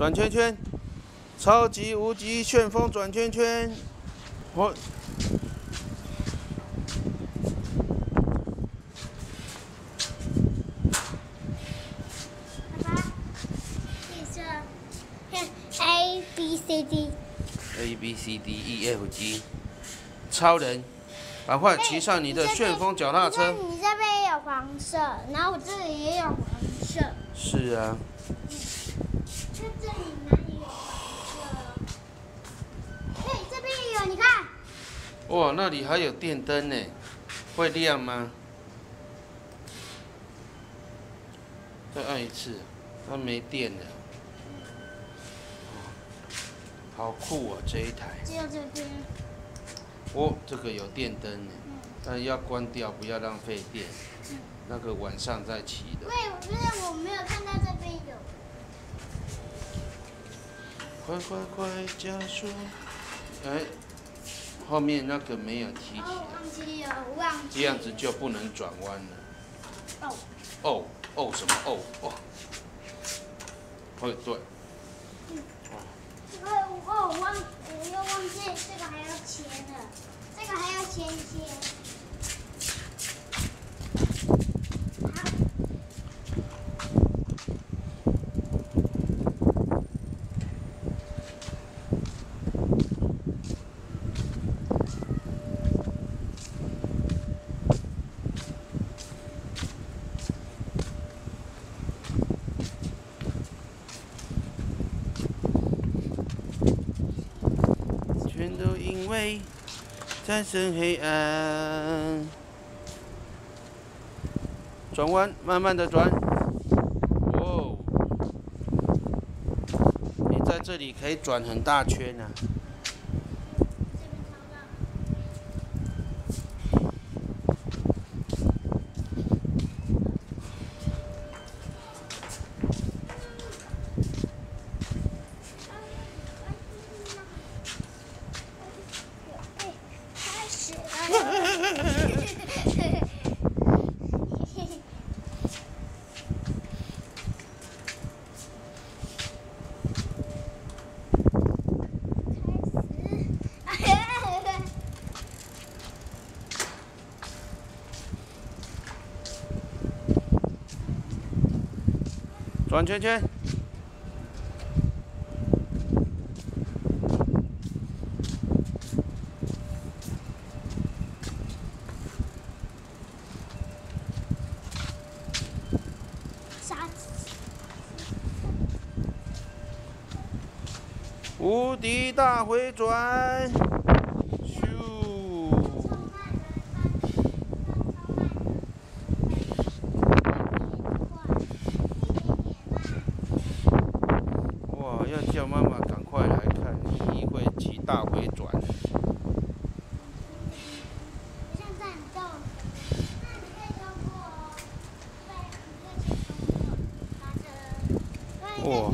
转圈圈，超级无敌旋风转圈圈，我。爸爸，这是看 A B C D。A B C D E F G，超人，赶快骑上你的旋风脚踏车。你这边也有黄色，然后我这里也有黄色。是啊，那这里哪里有黄色？对，这边也有，你看。哇，那里还有电灯呢，会亮吗？再按一次，它没电了。好酷啊，这一台。只有这边。哦，这个有电灯呢，但要关掉，不要浪费电。那个晚上再骑的。喂，因为我没有看到这边有。快快快加速！哎，后面那个没有提起。这样子就不能转弯了。哦。哦哦什么哦哦？哦对，哦我我忘，我又忘记这个还要钱了，这个还要钱钱。好，全都因为战胜黑暗。转弯，慢慢的转。哦，你在这里可以转很大圈啊。这边超大。开始了。开始。转圈圈。无敌大回转，咻！哇，要叫妈妈赶快来看，你会骑大回转。哇